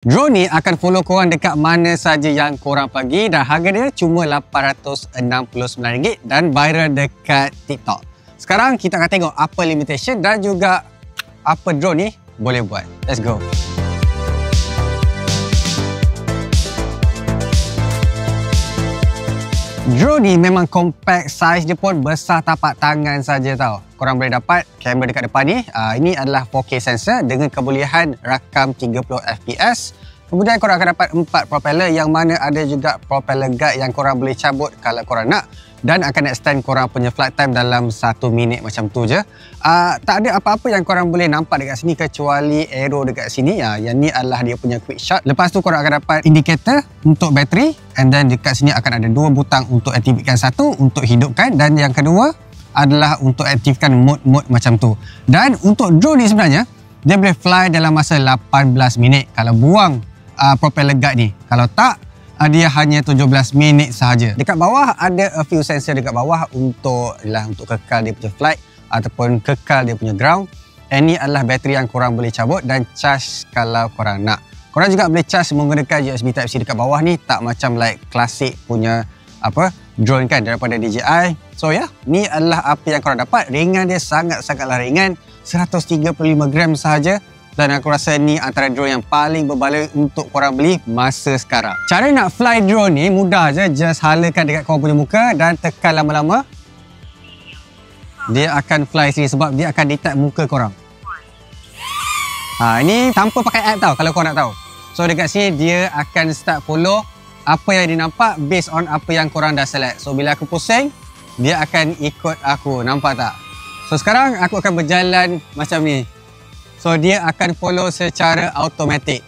Drone ni akan follow korang dekat mana saja yang korang pergi dan harga dia cuma RM869 dan viral dekat TikTok. Sekarang kita akan tengok apa limitation dan juga apa drone ni boleh buat. Let's go. Drone ni memang compact, size dia pun besar tapak tangan saja tau. Korang boleh dapat kamera dekat depan ni. Uh, ini adalah 4K sensor dengan kebolehan rakam 30 fps. Kemudian korang akan dapat empat propeller yang mana ada juga propeller guide yang korang boleh cabut kalau korang nak dan akan extend korang punya flight time dalam satu minit macam tu je. Uh, tak ada apa-apa yang korang boleh nampak dekat sini kecuali arrow dekat sini. Uh, yang ni adalah dia punya quick shot. Lepas tu korang akan dapat indicator untuk bateri and then dekat sini akan ada dua butang untuk aktifkan satu untuk hidupkan dan yang kedua adalah untuk aktifkan mode-mode macam tu. Dan untuk drone ni sebenarnya dia boleh fly dalam masa 18 minit kalau buang uh, propeller guide ni. Kalau tak dia hanya 17 minit sahaja. Dekat bawah ada a few sensor dekat bawah untuk lah untuk kekal dia punya flight ataupun kekal dia punya ground. Ini adalah bateri yang korang boleh cabut dan charge kalau korang nak. Korang juga boleh charge menggunakan USB Type-C dekat bawah ni tak macam like klasik punya apa drone kan daripada DJI. So ya, yeah, ni adalah apa yang korang dapat. Ringan dia sangat-sangatlah ringan. 135 gram sahaja dan aku rasa ni antara drone yang paling berbaloi untuk korang beli masa sekarang. Cara nak fly drone ni mudah je. Just halakan dekat korang punya muka dan tekan lama-lama. Dia akan fly sini sebab dia akan detect muka korang. Ha, ini tanpa pakai app tau kalau korang nak tahu. So dekat sini dia akan start follow apa yang dia nampak based on apa yang korang dah select. So bila aku pusing, dia akan ikut aku. Nampak tak? So sekarang aku akan berjalan macam ni. So dia akan follow secara automatik.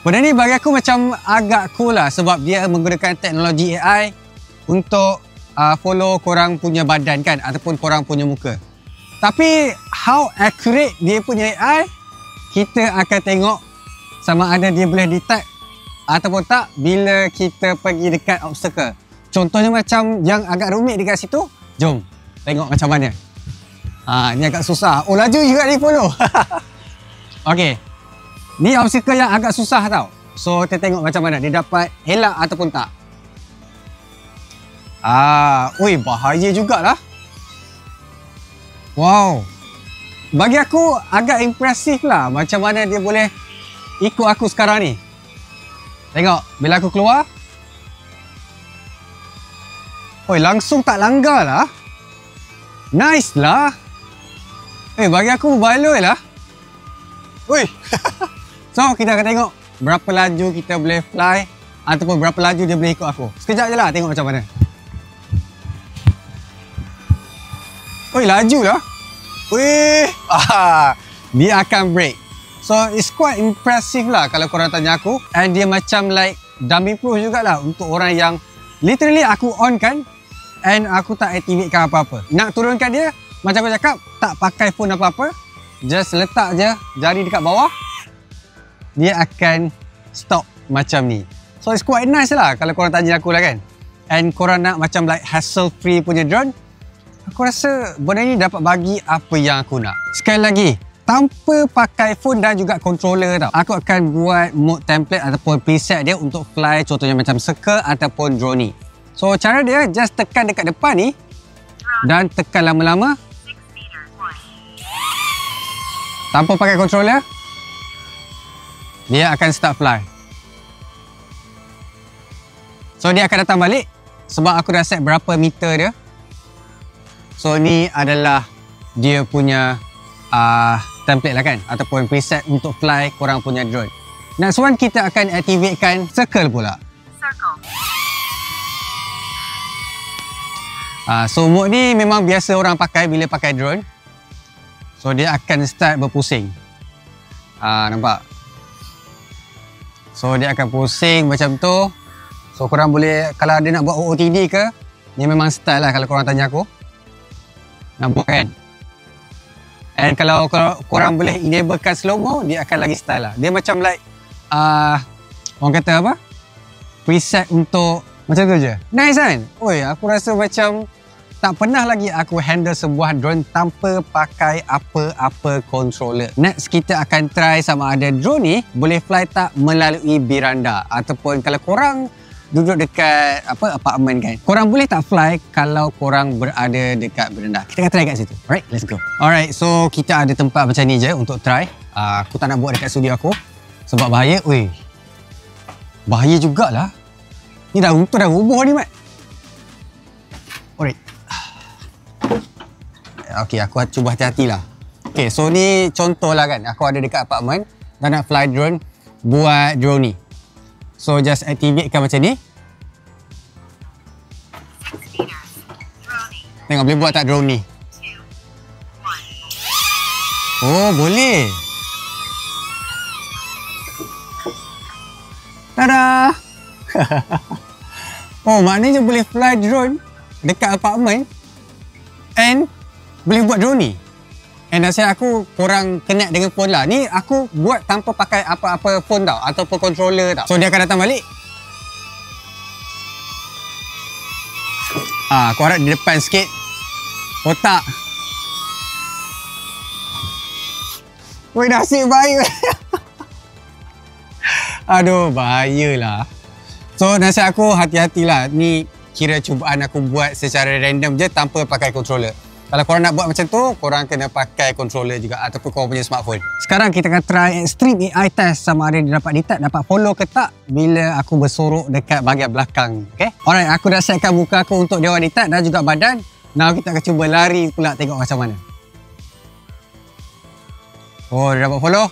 Benda ni bagi aku macam agak cool lah sebab dia menggunakan teknologi AI untuk uh, follow korang punya badan kan ataupun korang punya muka. Tapi how accurate dia punya AI kita akan tengok sama ada dia boleh detect ataupun tak bila kita pergi dekat obstacle. Contohnya macam yang agak rumit dekat situ, jom tengok macam mana. Ha, ni agak susah. Oh, laju juga ni follow. Okey. Ni obstacle yang agak susah tau. So, kita tengok macam mana dia dapat elak ataupun tak. Ah, ui bahaya jugalah. Wow. Bagi aku agak impresif lah macam mana dia boleh ikut aku sekarang ni. Tengok, bila aku keluar. Oi, langsung tak langgar lah. Nice lah. Eh, bagi aku baloi lah. Wih. so, kita akan tengok berapa laju kita boleh fly ataupun berapa laju dia boleh ikut aku. Sekejap je lah tengok macam mana. Wih, laju lah. Ah, dia akan break. So, it's quite impressive lah kalau korang tanya aku. And dia macam like dummy proof jugalah untuk orang yang literally aku on kan and aku tak activatekan apa-apa. Nak turunkan dia, macam aku cakap, tak pakai phone apa-apa. Just letak je jari dekat bawah. Dia akan stop macam ni. So it's quite nice lah kalau korang tanya aku lah kan. And korang nak macam like hassle free punya drone. Aku rasa benda ni dapat bagi apa yang aku nak. Sekali lagi, tanpa pakai phone dan juga controller tau. Aku akan buat mode template ataupun preset dia untuk fly contohnya macam circle ataupun drone ni. So cara dia just tekan dekat depan ni dan tekan lama-lama tanpa pakai controller dia akan start fly. So dia akan datang balik sebab aku dah set berapa meter dia. So ni adalah dia punya uh, template lah kan? Ataupun preset untuk fly korang punya drone. Next one kita akan activatekan circle pula. Circle. Uh, so mode ni memang biasa orang pakai bila pakai drone So dia akan start berpusing. Ah nampak? So dia akan pusing macam tu. So korang boleh kalau dia nak buat OOTD ke, ni memang style lah kalau korang tanya aku. Nampak kan? And kalau korang, boleh enablekan slow mo, dia akan lagi style lah. Dia macam like uh, orang kata apa? Preset untuk macam tu je. Nice kan? Oi, aku rasa macam tak pernah lagi aku handle sebuah drone tanpa pakai apa-apa controller. Next kita akan try sama ada drone ni boleh fly tak melalui beranda ataupun kalau korang duduk dekat apa apartment kan. Korang boleh tak fly kalau korang berada dekat beranda. Kita akan try kat situ. Alright, let's go. Alright, so kita ada tempat macam ni je untuk try. Uh, aku tak nak buat dekat studio aku sebab bahaya. Weh. Bahaya jugalah. Ni dah runtuh dah rubuh ni, Mat. Alright. Okay, aku cuba hati-hatilah. Okay, so ni contoh lah kan. Aku ada dekat apartment dan nak fly drone buat drone ni. So, just activate kan macam ni. Tengok boleh buat tak drone ni. Oh, boleh. Tada! oh, maknanya boleh fly drone dekat apartment and boleh buat drone ni. And nasihat aku korang connect dengan phone lah. Ni aku buat tanpa pakai apa-apa phone tau ataupun controller tau. So dia akan datang balik. Ah, aku harap di depan sikit. Otak. Woi nasib baik. Aduh, bahayalah. So nasihat aku hati-hatilah. Ni kira cubaan aku buat secara random je tanpa pakai controller. Kalau korang nak buat macam tu, korang kena pakai controller juga ataupun korang punya smartphone. Sekarang kita akan try extreme AI test sama ada dia dapat detect, dapat follow ke tak bila aku bersorok dekat bahagian belakang. Okay? Alright, aku dah setkan muka aku untuk dia detect dan juga badan. Now kita akan cuba lari pula tengok macam mana. Oh, dia dapat follow.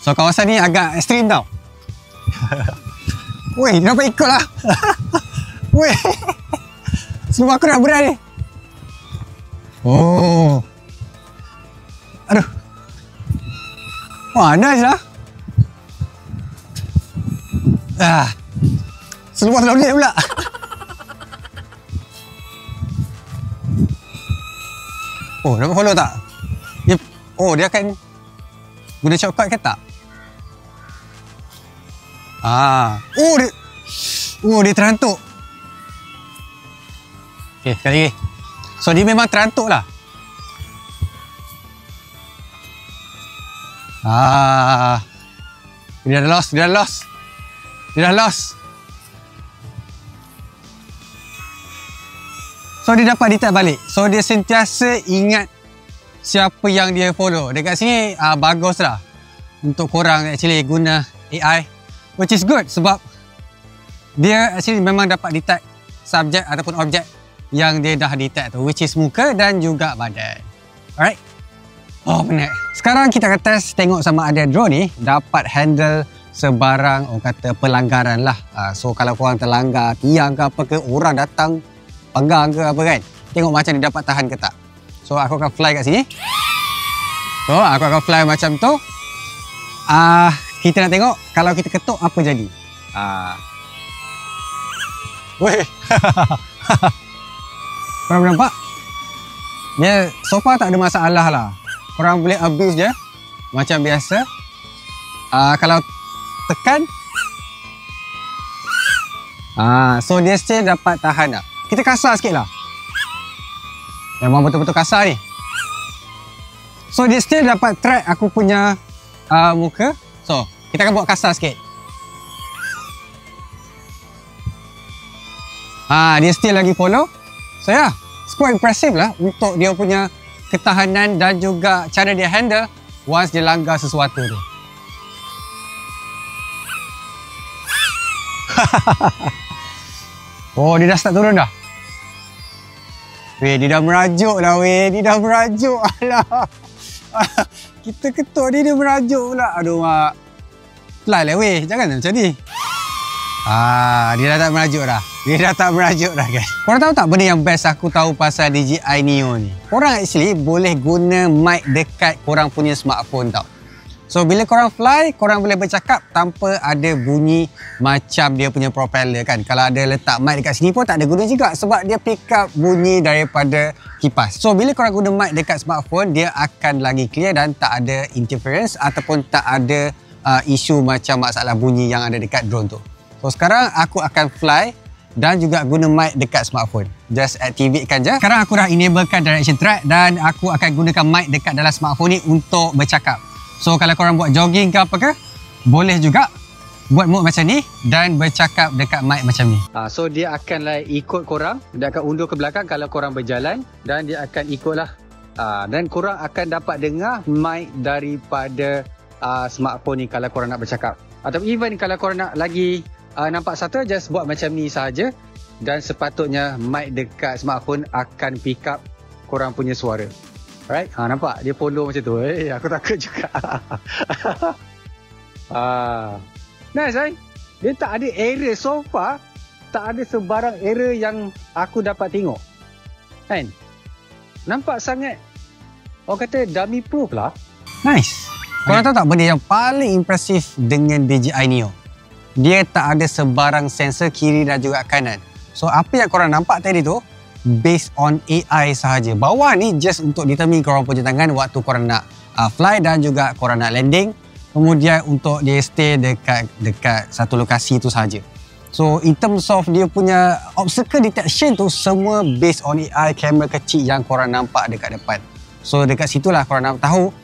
So, kawasan ni agak ekstrim tau. Weh, dia dapat ikut lah. Weh. Semua aku nak berat ni. Oh. Aduh. Wah, nice lah. Ah. Seluar terlalu pula. oh, dapat follow tak? Dia, oh, dia akan guna shortcut ke tak? Ah. Oh, dia Oh, dia terantuk. Okay, sekali lagi. So, dia memang terantuk lah. Ah. Dia dah lost, dia dah lost. Dia dah lost. So, dia dapat detect balik. So, dia sentiasa ingat siapa yang dia follow. Dekat sini, uh, bagus lah. Untuk korang actually guna AI. Which is good sebab dia actually memang dapat detect subjek ataupun objek yang dia dah detect tu which is muka dan juga badan. Alright? Oh, penat. Sekarang kita akan test tengok sama ada drone ni dapat handle sebarang orang kata pelanggaran lah. Uh, so kalau korang terlanggar tiang ke apa ke orang datang pegang ke apa kan. Tengok macam dia dapat tahan ke tak. So aku akan fly kat sini. So aku akan fly macam tu. Ah, uh, kita nak tengok kalau kita ketuk apa jadi. Ah. Uh. Weh. Korang nampak? Dia so far tak ada masalah lah. Korang boleh abuse je. Macam biasa. Uh, kalau tekan. Ah, so dia still dapat tahan tak? Kita kasar sikit lah. Memang betul-betul kasar ni. So dia still dapat track aku punya uh, muka. So kita akan buat kasar sikit. Ah, dia still lagi follow. So ya, yeah, quite impressive lah untuk dia punya ketahanan dan juga cara dia handle once dia langgar sesuatu tu. oh, dia dah start turun dah. Weh, dia dah merajuk lah weh. Dia dah merajuk. Alah. Kita ketuk dia, dia merajuk pula. Aduh, mak. Fly lah weh. Jangan macam ni. Ah, dia dah tak merajuk dah. Dia dah tak merajuk dah guys. Korang tahu tak benda yang best aku tahu pasal DJI Neo ni? Korang actually boleh guna mic dekat korang punya smartphone tau. So bila korang fly, korang boleh bercakap tanpa ada bunyi macam dia punya propeller kan. Kalau ada letak mic dekat sini pun tak ada guna juga sebab dia pick up bunyi daripada kipas. So bila korang guna mic dekat smartphone, dia akan lagi clear dan tak ada interference ataupun tak ada uh, isu macam masalah bunyi yang ada dekat drone tu. So sekarang aku akan fly dan juga guna mic dekat smartphone. Just activate kan je. Sekarang aku dah enablekan direction track dan aku akan gunakan mic dekat dalam smartphone ni untuk bercakap. So kalau korang buat jogging ke apa ke, boleh juga buat mode macam ni dan bercakap dekat mic macam ni. Ha, so dia akan like ikut korang, dia akan undur ke belakang kalau korang berjalan dan dia akan ikutlah. Ha, dan korang akan dapat dengar mic daripada uh, smartphone ni kalau korang nak bercakap. Atau even kalau korang nak lagi uh, nampak satu just buat macam ni saja dan sepatutnya mic dekat smartphone akan pick up korang punya suara. Alright, ha, nampak dia follow macam tu. Eh, aku takut juga. ah. Nice, eh? Dia tak ada error so far. Tak ada sebarang error yang aku dapat tengok. Kan? Nampak sangat orang kata dummy proof lah. Nice. Korang tahu tak benda yang paling impresif dengan DJI Neo? Dia tak ada sebarang sensor kiri dan juga kanan. So apa yang korang nampak tadi tu based on AI sahaja. Bawah ni just untuk determine korang punya tangan waktu korang nak uh, fly dan juga korang nak landing. Kemudian untuk dia stay dekat dekat satu lokasi tu sahaja. So in terms of dia punya obstacle detection tu semua based on AI kamera kecil yang korang nampak dekat depan. So dekat situlah korang nak tahu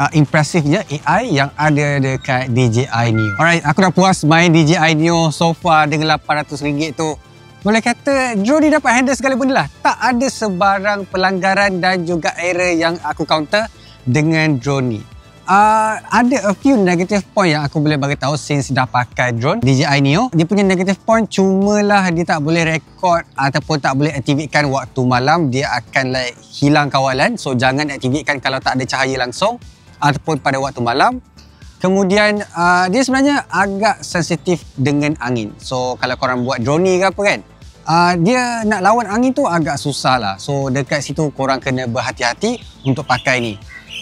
uh, impresifnya AI yang ada dekat DJI Neo. Alright, aku dah puas main DJI Neo so far dengan RM800 tu. Boleh kata drone ni dapat handle segala benda lah. Tak ada sebarang pelanggaran dan juga error yang aku counter dengan drone ni. Uh, ada a few negative point yang aku boleh bagi tahu since dah pakai drone DJI Neo. Dia punya negative point cumalah dia tak boleh record ataupun tak boleh aktifkan waktu malam. Dia akan like hilang kawalan. So jangan aktifkan kalau tak ada cahaya langsung ataupun pada waktu malam. Kemudian uh, dia sebenarnya agak sensitif dengan angin. So kalau korang buat drone ni ke apa kan, uh, dia nak lawan angin tu agak susah lah. So dekat situ korang kena berhati-hati untuk pakai ni.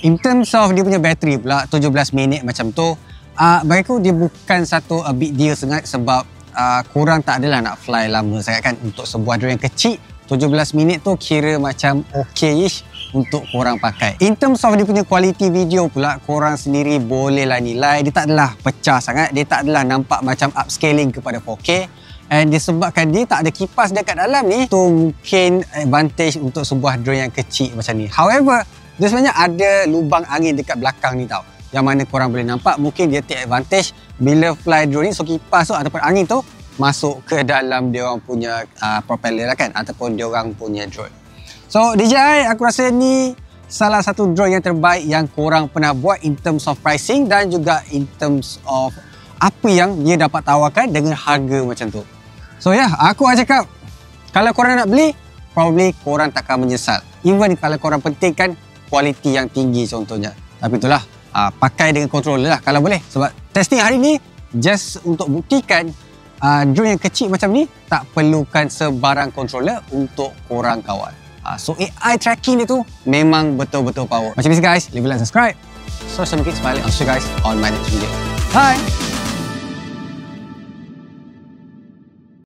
In terms of dia punya bateri pula 17 minit macam tu, uh, bagi aku dia bukan satu a big deal sangat sebab uh, korang tak adalah nak fly lama sangat kan untuk sebuah drone yang kecil 17 minit tu kira macam okay-ish untuk korang pakai. In terms of dia punya quality video pula, korang sendiri bolehlah nilai. Dia tak adalah pecah sangat. Dia tak adalah nampak macam upscaling kepada 4K. And disebabkan dia tak ada kipas dekat dalam ni, tu mungkin advantage untuk sebuah drone yang kecil macam ni. However, dia sebenarnya ada lubang angin dekat belakang ni tau. Yang mana korang boleh nampak, mungkin dia take advantage bila fly drone ni, so kipas tu ataupun angin tu masuk ke dalam dia orang punya uh, propeller lah kan ataupun dia orang punya drone. So DJI aku rasa ni salah satu drone yang terbaik yang korang pernah buat in terms of pricing dan juga in terms of apa yang dia dapat tawarkan dengan harga macam tu. So ya, yeah, aku akan cakap kalau korang nak beli, probably korang takkan menyesal. Even kalau korang pentingkan kualiti yang tinggi contohnya. Tapi itulah, uh, pakai dengan controller lah kalau boleh. Sebab testing hari ni just untuk buktikan uh, drone yang kecil macam ni tak perlukan sebarang controller untuk korang kawal. Uh, so AI tracking dia tu memang betul-betul power. Macam biasa guys, leave like and subscribe. So, kids smiling. I'll see you guys on my next video. Bye!